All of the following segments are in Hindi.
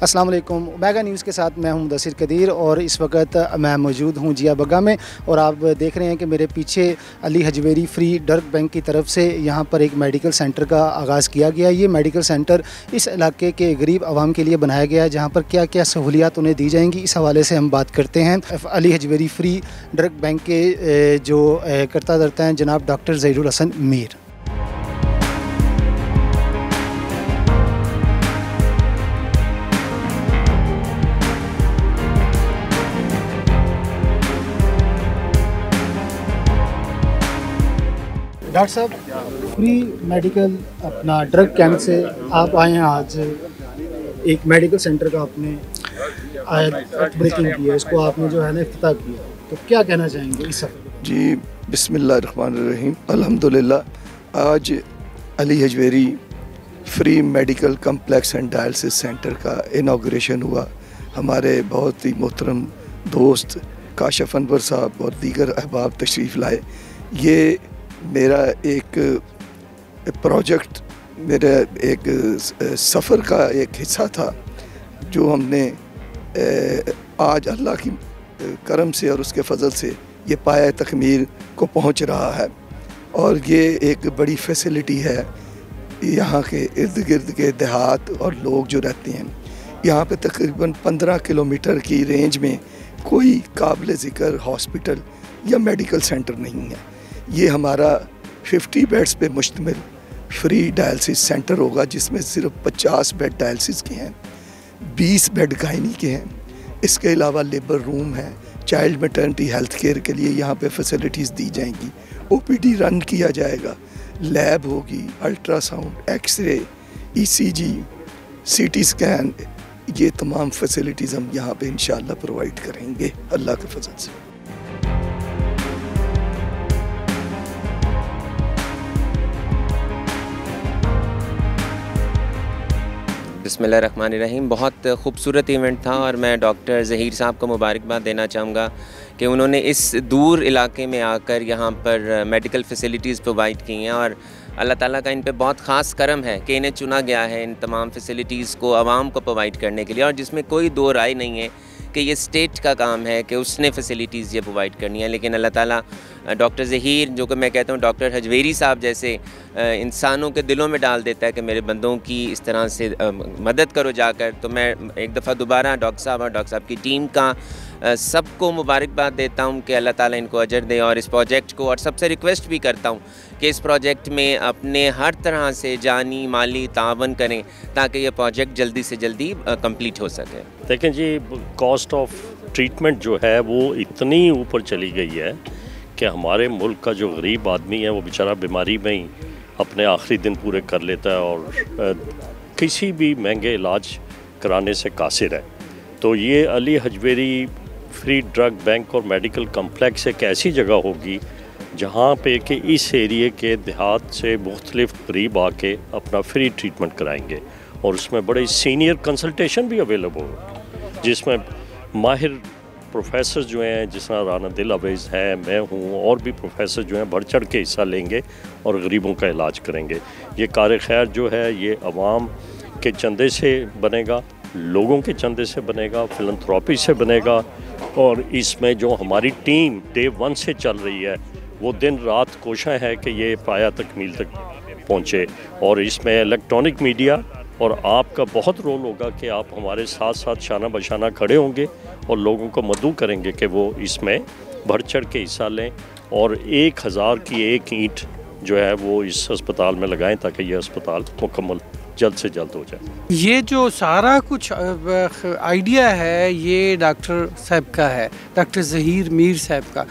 वालेकुम मेगा न्यूज़ के साथ मैं हूँ मुदसर कदीर और इस वक्त मैं मौजूद हूँ जिया बग्गा में और आप देख रहे हैं कि मेरे पीछे Ali Hajveri free drug bank की तरफ़ से यहाँ पर एक मेडिकल सेंटर का आगाज़ किया गया। ये मेडिकल सेंटर इस इलाके के गरीब आवाम के लिए बनाया गया है, जहाँ पर क्या क्या सहूलियात उन्हें दी जाएँगी, इस हवाले से हम बात करते हैं। Ali Hajveri free drug bank के जो करता धरता हैं, जनाब डॉक्टर जहीरुल हसन मीर। डॉक्टर साहब फ्री मेडिकल अपना ड्रग कैंप से आप आए हैं आज। एक मेडिकल सेंटर का आपने ब्रेकिंग की है इसको आपने जो है ना इफ्ताह किया। तो क्या कहना चाहेंगे इस सफ़र जी बिसमीम अल्हम्दुलिल्लाह, आज Ali Hajveri free medical complex and dialysis centre का इनाग्रेशन हुआ। हमारे बहुत ही मोहतरम दोस्त काशफ अनवर साहब और दीगर अहबाब तशरीफ़ लाए। ये मेरा एक प्रोजेक्ट, मेरा एक सफ़र का एक हिस्सा था, जो हमने आज अल्लाह की करम से और उसके फजल से ये पाया तकमील को पहुँच रहा है। और ये एक बड़ी फैसिलिटी है, यहाँ के इर्द गिर्द के देहात और लोग जो रहते हैं। यहाँ पे तकरीबन 15 किलोमीटर की रेंज में कोई काबिल ज़िक्र हॉस्पिटल या मेडिकल सेंटर नहीं है। ये हमारा 50 बेड्स पे मुश्तमिल फ्री डायलिसिस सेंटर होगा, जिसमें सिर्फ़ 50 बेड डायलिसिस के हैं 20 बेड गायनी के हैं। इसके अलावा लेबर रूम है चाइल्ड मेटर्निटी हेल्थ केयर के लिए यहाँ पे फैसिलिटीज़ दी जाएँगी। ओपीडी रन किया जाएगा लैब होगी ultrasound X ray ECG CT scan ये तमाम फैसिलिटीज़ हम यहाँ पे इंशाल्लाह प्रोवाइड करेंगे। अल्लाह के फजल से। बसमीम बहुत खूबसूरत इवेंट था और मैं डॉक्टर ज़हीर साहब को मुबारकबाद देना चाहूँगा कि उन्होंने इस दूर इलाके में आकर यहाँ पर मेडिकल फैसिलिटीज़ प्रोवाइड की हैं और अल्लाह ताला का इन पे बहुत ख़ास करम है कि इन्हें चुना गया है इन तमाम फैसिलिटीज़ को आवाम को प्रोवाइड करने के लिए और जिसमें कोई दो राय नहीं है कि ये स्टेट का काम है कि उसने फैसिलिटीज़ ये प्रोवाइड करनी है। लेकिन अल्लाह ताला डॉक्टर ज़हीर, जो कि मैं कहता हूँ डॉक्टर हजवेरी साहब जैसे इंसानों के दिलों में डाल देता है कि मेरे बंदों की इस तरह से मदद करो जाकर। तो मैं एक दफ़ा दोबारा डॉक्टर साहब और डॉक्टर साहब की टीम का सबको मुबारकबाद देता हूँ कि अल्लाह ताला इनको अजर दे और इस प्रोजेक्ट को और सबसे रिक्वेस्ट भी करता हूँ कि इस प्रोजेक्ट में अपने हर तरह से जानी, माली, तावन करें ताकि ये प्रोजेक्ट जल्दी से जल्दी कंप्लीट हो सके। देखें जी, कॉस्ट ऑफ़ ट्रीटमेंट जो है वो इतनी ऊपर चली गई है कि हमारे मुल्क का जो गरीब आदमी है, वो बेचारा बीमारी में ही अपने आखिरी दिन पूरे कर लेता है और किसी भी महँगे इलाज कराने से कासिर है। तो ये Ali Hajveri free drug bank और मेडिकल कम्प्लेक्स एक ऐसी जगह होगी जहाँ पे कि इस एरिए के देहात से मुख्तलिफ़ गरीब आके अपना फ्री ट्रीटमेंट कराएँगे और उसमें बड़े सीनियर कंसल्टेशन भी अवेलेबल होगी जिसमें माहिर प्रोफेसर जो हैं, जिस तरह राना दिल अवेज़ है, मैं हूँ और भी प्रोफेसर जो हैं, बढ़ चढ़ के हिस्सा लेंगे और गरीबों का इलाज करेंगे। ये कार खैर जो है, ये आवाम के चंदे से बनेगा, लोगों के चंदे से बनेगा, फिलंथ्रॉपी से बनेगा और इसमें जो हमारी टीम डे वन से चल रही है, वो दिन रात कोशा है कि ये पाया तक मील तक पहुँचे और इसमें इलेक्ट्रॉनिक मीडिया और आपका बहुत रोल होगा कि आप हमारे साथ साथ शाना बशाना खड़े होंगे और लोगों को मदू करेंगे कि वो इसमें बढ़ चढ़ के हिस्सा लें और एक हज़ार की एक ईंट जो है वो इस अस्पताल में लगाएँ ताकि ये अस्पताल मुकम्मल जल्द से जल्द हो जाए। ये जो सारा कुछ आइडिया है, ये डॉक्टर साहब का है, डॉक्टर ज़हीर मीर साहब का।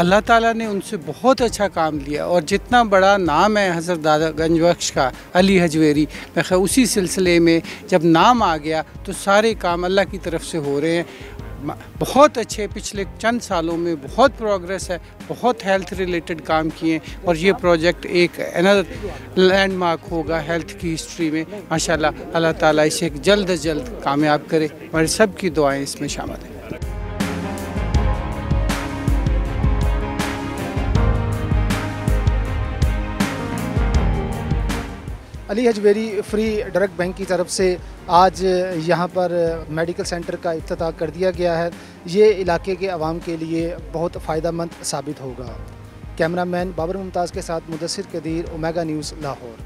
अल्लाह ताला ने उनसे बहुत अच्छा काम लिया और जितना बड़ा नाम है हज़रत दादा गंजबख्श का, अली हजवेरी, मैं खैर उसी सिलसिले में जब नाम आ गया तो सारे काम अल्लाह की तरफ़ से हो रहे हैं। बहुत अच्छे पिछले चंद सालों में बहुत प्रोग्रेस है, बहुत हेल्थ रिलेटेड काम किए और ये प्रोजेक्ट एक अनदर लैंडमार्क होगा हेल्थ की हिस्ट्री में। माशाल्लाह, अल्लाह ताला इसे जल्द अज जल्द कामयाब करे। हमारी सब की दुआएँ इसमें शामिल हैं। Ali Hajveri free drug bank की तरफ़ से आज यहाँ पर मेडिकल सेंटर का अफ्ताह कर दिया गया है। ये इलाके के आवाम के लिए बहुत फ़ायदा मंद साबित होगा। कैमरामैन बाबर मुमताज़ के साथ मुदसर कदीर, ओमेगा न्यूज़, लाहौर।